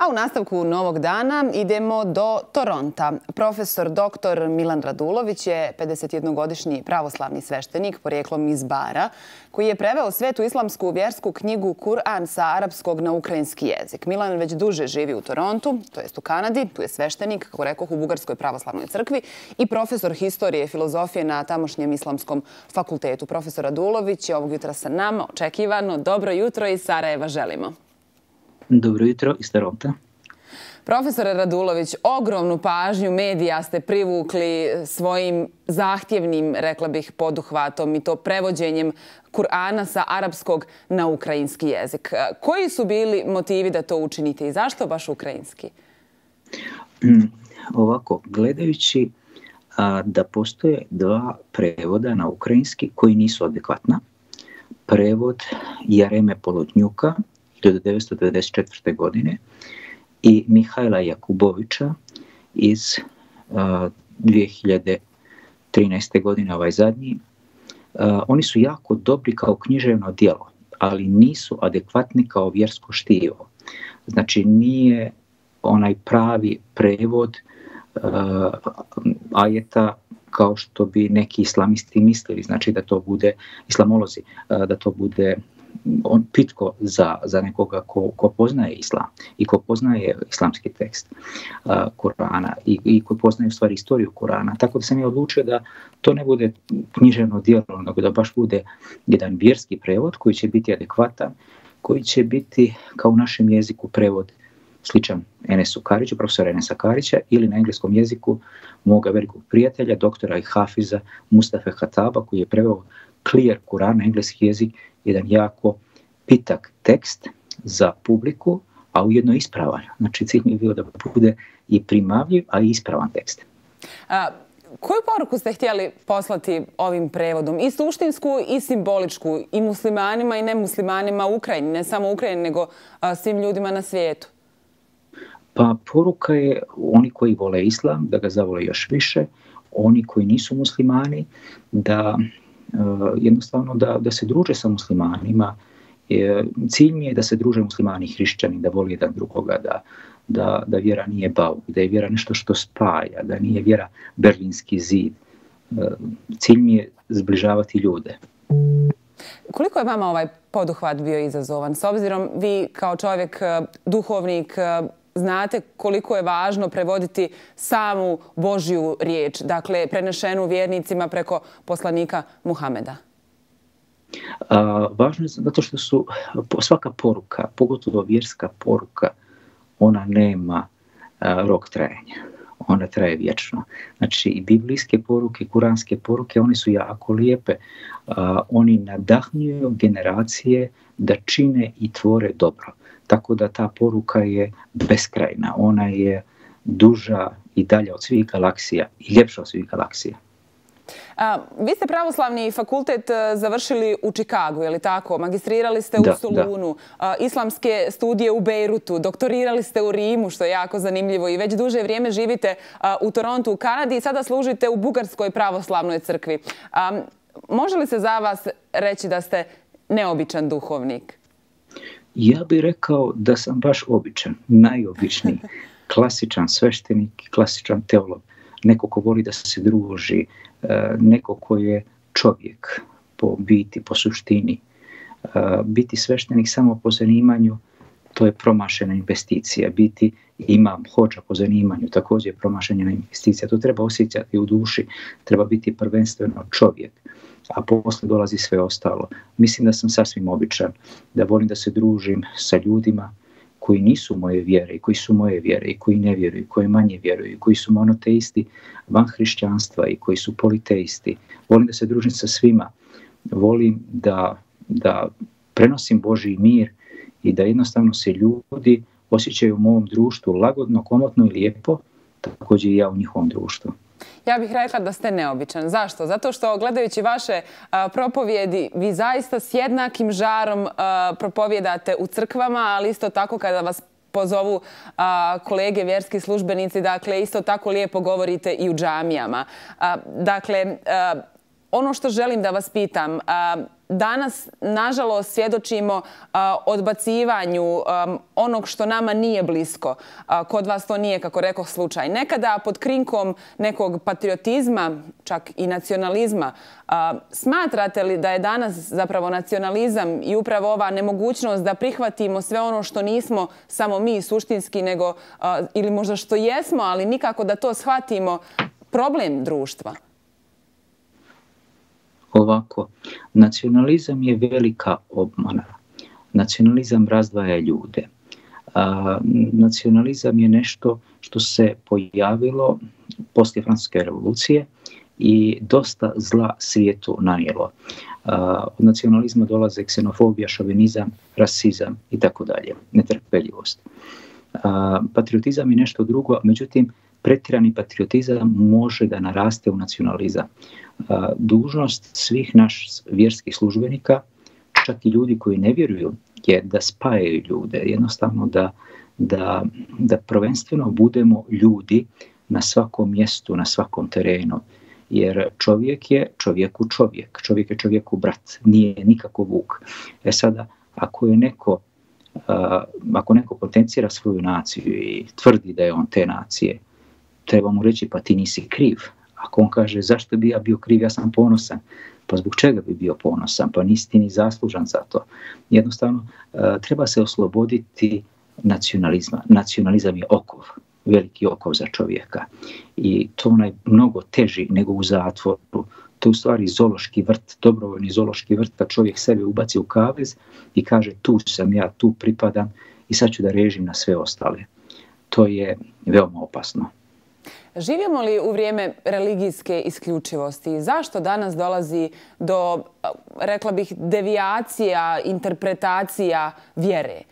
A u nastavku novog dana idemo do Toronta. Profesor dr. Milan Radulović je 51-godišnji pravoslavni sveštenik porijeklom iz Bara, koji je preveo svetu islamsku vjersku knjigu Kur'an sa arapskog na ukrajinski jezik. Milan već duže živi u Torontu, to jest u Kanadi, tu je sveštenik, kako rekoh, u Bugarskoj pravoslavnoj crkvi i profesor historije i filozofije na tamošnjem islamskom fakultetu. Profesor Radulović je ovog jutra sa nama, očekivano. Dobro jutro iz Sarajeva želimo. Dobro jutro iz Toronta. Profesore Radulović, ogromnu pažnju medija ste privukli svojim zahtjevnim, rekla bih, poduhvatom i to prevođenjem Kur'ana sa arapskog na ukrajinski jezik. Koji su bili motivi da to učinite i zašto baš ukrajinski? Mm, ovako, gledajući da postoje dva prevoda na ukrajinski koji nisu adekvatna. Prevod Jareme Polotnjuka 1994. godine i Mihajla Jakubovića iz uh, 2013. godine, ovaj zadnji. Uh, oni su jako dobri kao književno djelo, ali nisu adekvatni kao vjersko štivo. Znači nije onaj pravi prevod uh, ajeta kao što bi neki islamisti mislili, znači da to bude islamolozi, da to bude on pitko za, za nekoga ko, ko poznaje islam i ko poznaje islamski tekst uh, Kurana i, i ko poznaje u stvari istoriju Kurana. Tako da sam je odlučio da to ne bude književno djelo, nego da baš bude jedan vjerski prevod koji će biti adekvatan, koji će biti kao u našem jeziku prevod sličan Enesu Kariću, profesora Enesa Karića ili na engleskom jeziku moga velikog prijatelja, doktora i hafiza Mustafa Hataba koji je preveo clear Kuran engleski jezik jedan jako pitak tekst za publiku, a ujedno ispravan. Znači cilj mi je bio da bude i primavljiv, a i ispravan tekst. A, koju poruku ste htjeli poslati ovim prevodom? I suštinsku i simboličku, i muslimanima i nemuslimanima u Ukrajini, ne samo u Ukrajini, nego a, svim ljudima na svijetu? Pa poruka je oni koji vole islam, da ga zavole još više, oni koji nisu muslimani, da jednostavno da, da se druže sa muslimanima. Cilj mi je da se druže muslimani i hrišćani, da voli jedan drugoga, da, da, da vjera nije bauk, da je vjera nešto što spaja, da nije vjera berlinski zid. Eh, cilj mi je zbližavati ljude. Koliko je vama ovaj poduhvat bio izazovan? S obzirom vi kao čovjek, eh, duhovnik, znate koliko je važno prevoditi samu Božju riječ, dakle prenešenu vjernicima preko poslanika Muhameda? Važno je zato što su svaka poruka, pogotovo vjerska poruka, ona nema rok trajanja. Ona traje vječno. Znači i biblijske poruke, kuranske poruke, one su jako lijepe. Oni nadahnjuju generacije da čine i tvore dobro. Tako da ta poruka je beskrajna, ona je duža i dalje od svih galaksija i ljepša od svih galaksija. A, vi ste pravoslavni fakultet e, završili u Čikagu, je li tako? Magistrirali ste da, u Solunu, da. islamske studije u Bejrutu, doktorirali ste u Rimu, što je jako zanimljivo i već duže vrijeme živite u Torontu, u Kanadi i sada služite u Bugarskoj pravoslavnoj crkvi. A, može li se za vas reći da ste neobičan duhovnik? Ja bih rekao da sam baš običan, najobičniji, klasičan sveštenik, klasičan teolog, neko ko voli da se druži, e, neko ko je čovjek po biti, po suštini. E, biti sveštenik samo po zanimanju, to je promašena investicija. Biti imam hođa po zanimanju, također je promašena investicija. To treba osjećati u duši, treba biti prvenstveno čovjek a posle dolazi sve ostalo. Mislim da sam sasvim običan, da volim da se družim sa ljudima koji nisu moje vjere i koji su moje vjere i koji ne vjeruju, koji manje vjeruju, koji su monoteisti van hrišćanstva i koji su politeisti. Volim da se družim sa svima. Volim da, da prenosim Boži mir i da jednostavno se ljudi osjećaju u mom društvu lagodno, komotno i lijepo, također i ja u njihovom društvu. Ja bih rekla da ste neobičan. Zašto? Zato što gledajući vaše propovjedi, vi zaista s jednakim žarom propovjedate u crkvama, ali isto tako kada vas pozovu kolege vjerski službenici, dakle isto tako lijepo govorite i u džamijama. Dakle, ono što želim da vas pitam, danas, nažalost, svjedočimo odbacivanju onog što nama nije blisko. Kod vas to nije, kako rekao, slučaj. Nekada pod krinkom nekog patriotizma, čak i nacionalizma, smatrate li da je danas zapravo nacionalizam i upravo ova nemogućnost da prihvatimo sve ono što nismo samo mi suštinski, nego ili možda što jesmo, ali nikako da to shvatimo, problem društva? Ovako, nacionalizam je velika obmana. Nacionalizam razdvaja ljude. A, nacionalizam je nešto što se pojavilo poslije Francuske revolucije i dosta zla svijetu nanijelo. Od nacionalizma dolaze ksenofobija, šovinizam, rasizam i tako dalje, netrpeljivost. Patriotizam je nešto drugo, međutim, pretirani patriotizam može da naraste u nacionalizam dužnost svih naš vjerskih službenika, čak i ljudi koji ne vjeruju, je da spajaju ljude, jednostavno da, da, da prvenstveno budemo ljudi na svakom mjestu, na svakom terenu. Jer čovjek je čovjeku čovjek, čovjek je čovjeku brat, nije nikako vuk. E sada, ako je neko ako neko potencira svoju naciju i tvrdi da je on te nacije, treba mu reći pa ti nisi kriv, ako on kaže zašto bi ja bio kriv, ja sam ponosan, pa zbog čega bi bio ponosan, pa nisi ti ni zaslužan za to. Jednostavno, e, treba se osloboditi nacionalizma. Nacionalizam je okov, veliki okov za čovjeka. I to onaj mnogo teži nego u zatvoru. To je u stvari zološki vrt, dobrovoljni zološki vrt, kad čovjek sebe ubaci u kavez i kaže tu sam ja, tu pripadam i sad ću da režim na sve ostale. To je veoma opasno. Živimo li u vrijeme religijske isključivosti? Zašto danas dolazi do, rekla bih, devijacija, interpretacija vjere?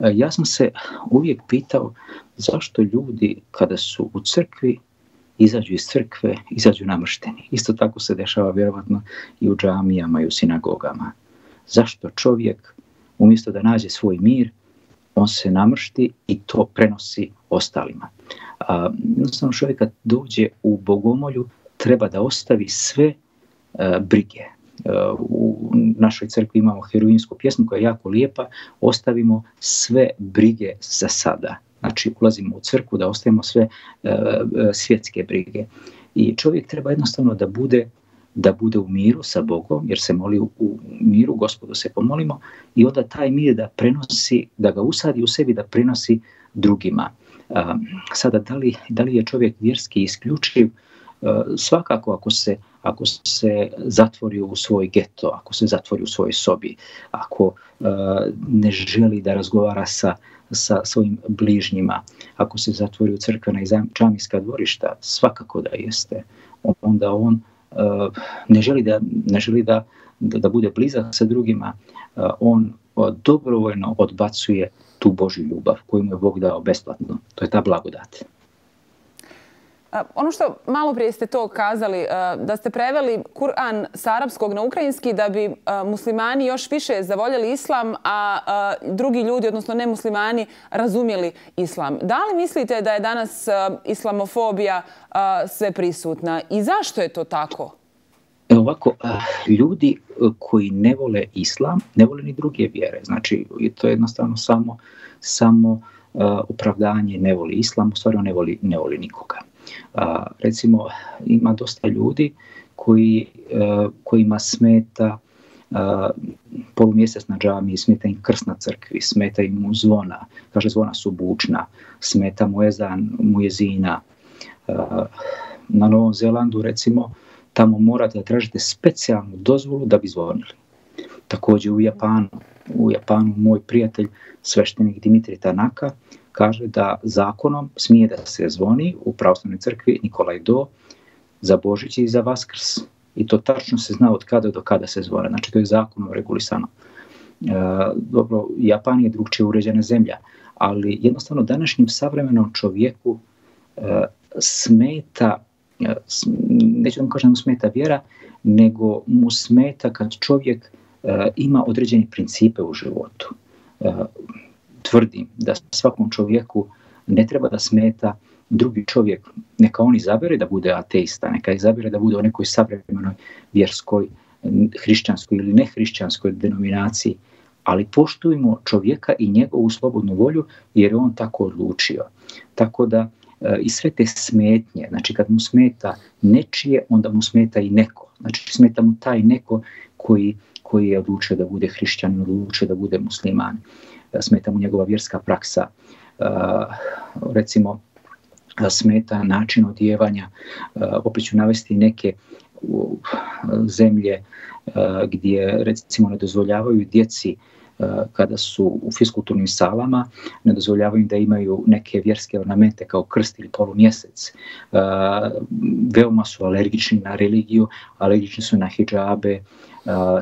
E, ja sam se uvijek pitao zašto ljudi kada su u crkvi izađu iz crkve, izađu namršteni. Isto tako se dešava vjerovatno i u džamijama i u sinagogama. Zašto čovjek umjesto da nađe svoj mir, on se namršti i to prenosi ostalima. A, jednostavno čovjek kad dođe u bogomolju treba da ostavi sve a, brige. A, u našoj crkvi imamo heroinsku pjesmu koja je jako lijepa, ostavimo sve brige za sada. Znači ulazimo u crkvu da ostavimo sve a, svjetske brige. I čovjek treba jednostavno da bude da bude u miru sa Bogom, jer se moli u miru, gospodu se pomolimo, i onda taj mir da prenosi, da ga usadi u sebi, da prenosi drugima. Sada, da li, da li je čovjek vjerski isključiv? Svakako ako se, ako se zatvori u svoj geto, ako se zatvori u svojoj sobi, ako ne želi da razgovara sa, sa svojim bližnjima, ako se zatvori u crkvena i čamijska dvorišta, svakako da jeste. Onda on ne želi da, ne želi da, da bude blizak sa drugima, on dobrovoljno odbacuje tu Božju ljubav koju mu je Bog dao besplatno. To je ta blagodat. Ono što malo prije ste to kazali, da ste preveli Kur'an s arapskog na ukrajinski da bi muslimani još više zavoljeli islam, a drugi ljudi, odnosno ne muslimani, razumjeli islam. Da li mislite da je danas islamofobija sve prisutna i zašto je to tako? Ovako, ljudi koji ne vole islam, ne vole ni druge vjere. Znači, to je jednostavno samo, samo opravdanje ne voli islam, u stvari on ne voli, ne voli nikoga. Recimo, ima dosta ljudi koji, kojima smeta a, polumjesec na džami, smeta im krst na crkvi, smeta im zvona, kaže zvona su bučna, smeta mu jezan, mu jezina. Na Novom Zelandu, recimo, tamo morate da tražite specijalnu dozvolu da bi zvonili. Također u Japanu, u Japanu moj prijatelj, sveštenik Dimitri Tanaka, kaže da zakonom smije da se zvoni u pravoslavnoj crkvi Nikolaj Do za Božić i za Vaskrs. I to tačno se zna od kada do kada se zvone. Znači to je zakonom regulisano. E, dobro, Japan je drugčije uređena zemlja, ali jednostavno današnjim savremenom čovjeku e, smeta, neću da mu kažem da mu smeta vjera, nego mu smeta kad čovjek e, ima određene principe u životu. E, tvrdim da svakom čovjeku ne treba da smeta drugi čovjek, neka on izabere da bude ateista, neka izabere da bude u nekoj savremenoj vjerskoj, hrišćanskoj ili nehrišćanskoj denominaciji, ali poštujmo čovjeka i njegovu slobodnu volju jer je on tako odlučio. Tako da i sve te smetnje, znači kad mu smeta nečije, onda mu smeta i neko. Znači smeta mu taj neko koji, koji je odlučio da bude hrišćan, odlučio da bude musliman. Smeta mu njegova vjerska praksa. Recimo, smeta način odjevanja. Opet ću navesti neke zemlje gdje recimo ne dozvoljavaju djeci kada su u fiskulturnim salama, ne dozvoljavaju da imaju neke vjerske ornamente kao krst ili polumjesec. Veoma su alergični na religiju, alergični su na hijabe,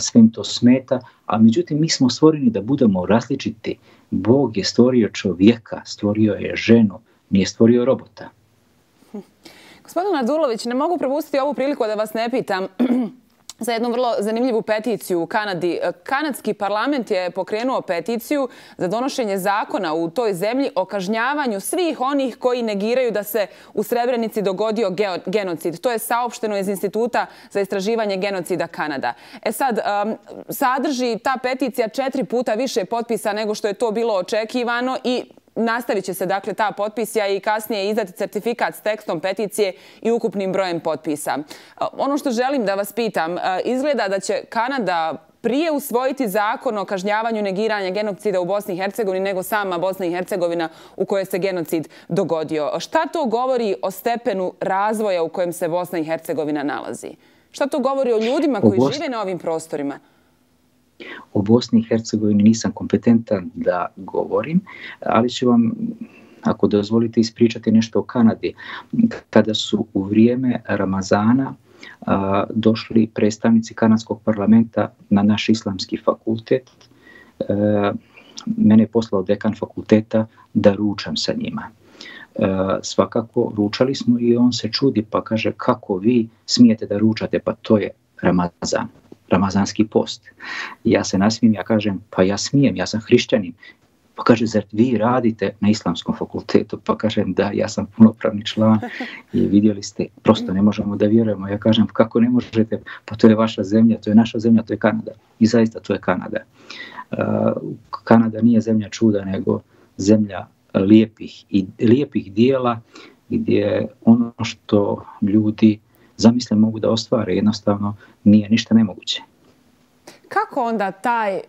svim to smeta, a međutim mi smo stvoreni da budemo različiti. Bog je stvorio čovjeka, stvorio je ženu, nije stvorio robota. Gospodin Nadulović, ne mogu propustiti ovu priliku da vas ne pitam za jednu vrlo zanimljivu peticiju u Kanadi. Kanadski parlament je pokrenuo peticiju za donošenje zakona u toj zemlji o kažnjavanju svih onih koji negiraju da se u Srebrenici dogodio genocid. To je saopšteno iz Instituta za istraživanje genocida Kanada. E sad, sadrži ta peticija četiri puta više potpisa nego što je to bilo očekivano i Nastavit će se dakle ta potpisija i kasnije izdati certifikat s tekstom peticije i ukupnim brojem potpisa. Ono što želim da vas pitam, izgleda da će Kanada prije usvojiti zakon o kažnjavanju negiranja genocida u Bosni i Hercegovini nego sama Bosna i Hercegovina u kojoj se genocid dogodio. Šta to govori o stepenu razvoja u kojem se Bosna i Hercegovina nalazi? Šta to govori o ljudima koji žive na ovim prostorima? O Bosni i Hercegovini nisam kompetentan da govorim, ali ću vam ako dozvolite ispričati nešto o Kanadi. Kada su u vrijeme Ramazana došli predstavnici kanadskog parlamenta na naš islamski fakultet, e, mene je poslao dekan fakulteta da ručam sa njima. E, svakako ručali smo i on se čudi pa kaže kako vi smijete da ručate pa to je Ramazan. Ramazanski post. Ja se nasmijem, ja kažem, pa ja smijem, ja sam hrišćanin. Pa kaže, zar vi radite na islamskom fakultetu? Pa kažem, da, ja sam punopravni član i vidjeli ste, prosto ne možemo da vjerujemo. Ja kažem, kako ne možete? Pa to je vaša zemlja, to je naša zemlja, to je Kanada. I zaista to je Kanada. Uh, Kanada nije zemlja čuda, nego zemlja lijepih i lijepih dijela gdje ono što ljudi zamisle mogu da ostvare, jednostavno nije ništa nemoguće. Kako onda taj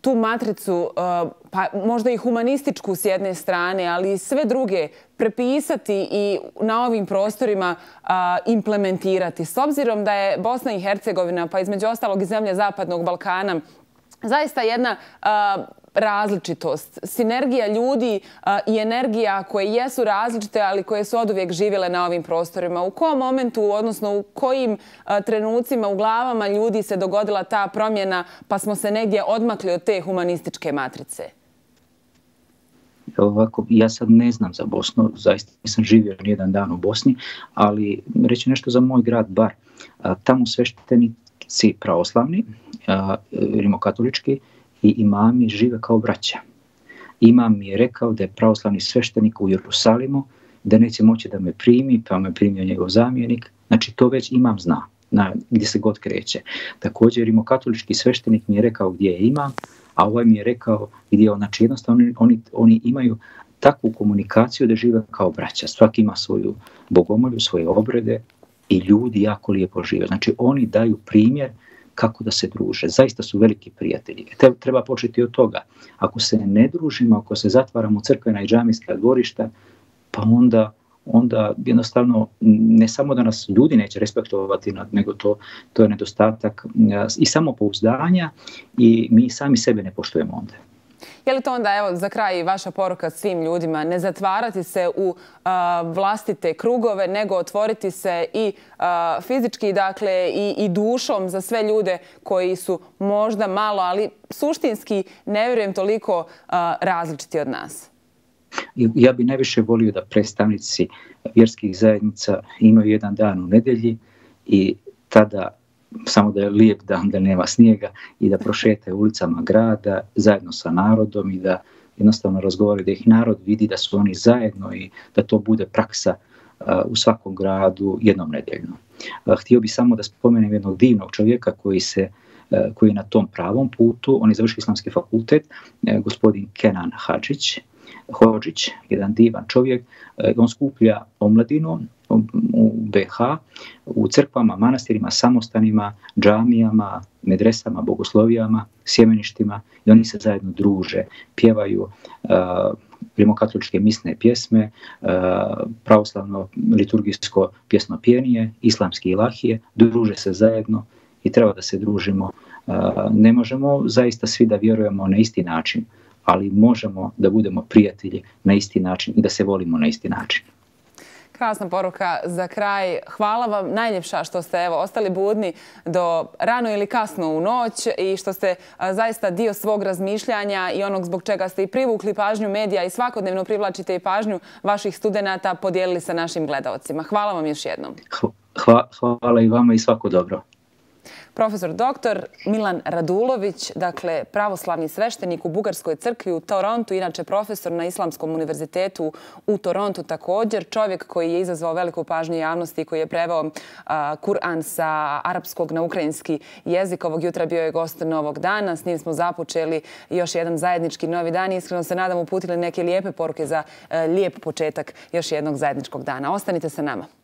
tu matricu, uh, pa možda i humanističku s jedne strane, ali i sve druge prepisati i na ovim prostorima uh, implementirati. S obzirom da je Bosna i Hercegovina, pa između ostalog i zemlje Zapadnog Balkana, zaista jedna različitost, sinergija ljudi i energija koje jesu različite, ali koje su od uvijek živjele na ovim prostorima. U kom momentu, odnosno u kojim trenucima u glavama ljudi se dogodila ta promjena, pa smo se negdje odmakli od te humanističke matrice? Ovako, ja sad ne znam za Bosnu, zaista nisam živio nijedan dan u Bosni, ali reći nešto za moj grad Bar. Tamo sveštenici pravoslavni, rimokatolički, i imami žive kao braća. Imam mi je rekao da je pravoslavni sveštenik u Jerusalimu, da neće moći da me primi, pa me primio njegov zamjenik. Znači to već imam zna, na, gdje se god kreće. Također rimokatolički sveštenik mi je rekao gdje je imam, a ovaj mi je rekao gdje on, znači jednostavno oni, oni imaju takvu komunikaciju da žive kao braća. Svaki ima svoju bogomolju, svoje obrede i ljudi jako lijepo žive. Znači oni daju primjer kako da se druže. Zaista su veliki prijatelji. Treba početi od toga. Ako se ne družimo, ako se zatvaramo u crkvena i džamijska dvorišta, pa onda onda jednostavno ne samo da nas ljudi neće respektovati, nego to, to je nedostatak i samopouzdanja i mi sami sebe ne poštujemo onda. Je li to onda, evo, za kraj vaša poruka svim ljudima, ne zatvarati se u vlastite krugove, nego otvoriti se i fizički, dakle, i, dušom za sve ljude koji su možda malo, ali suštinski, ne vjerujem, toliko različiti od nas? Ja bi najviše volio da predstavnici vjerskih zajednica imaju jedan dan u nedelji i tada samo da je lijep dan, da nema snijega i da prošete ulicama grada zajedno sa narodom i da jednostavno razgovaraju, da ih narod vidi da su oni zajedno i da to bude praksa u svakom gradu jednom nedeljno. Htio bih samo da spomenem jednog divnog čovjeka koji se koji je na tom pravom putu, on je završio islamski fakultet, gospodin Kenan Hadžić, Hođić, jedan divan čovjek, on skuplja omladinu u BH, u crkvama, manastirima, samostanima, džamijama, medresama, bogoslovijama, sjemeništima i oni se zajedno druže, pjevaju uh, rimokatoličke misne pjesme, uh, pravoslavno liturgijsko pjesnopijenije, islamski ilahije, druže se zajedno i treba da se družimo. Uh, ne možemo zaista svi da vjerujemo na isti način, ali možemo da budemo prijatelji na isti način i da se volimo na isti način. Krasna poruka za kraj. Hvala vam najljepša što ste evo, ostali budni do rano ili kasno u noć i što ste zaista dio svog razmišljanja i onog zbog čega ste i privukli pažnju medija i svakodnevno privlačite i pažnju vaših studenta podijelili sa našim gledalcima. Hvala vam još jednom. hvala i vama i svako dobro profesor doktor Milan Radulović, dakle pravoslavni sveštenik u Bugarskoj crkvi u Torontu, inače profesor na Islamskom univerzitetu u Torontu također, čovjek koji je izazvao veliku pažnju javnosti, koji je preveo Kur'an sa arapskog na ukrajinski jezik. Ovog jutra bio je gost novog dana, s njim smo započeli još jedan zajednički novi dan i iskreno se nadam uputili neke lijepe poruke za lijep početak još jednog zajedničkog dana. Ostanite sa nama.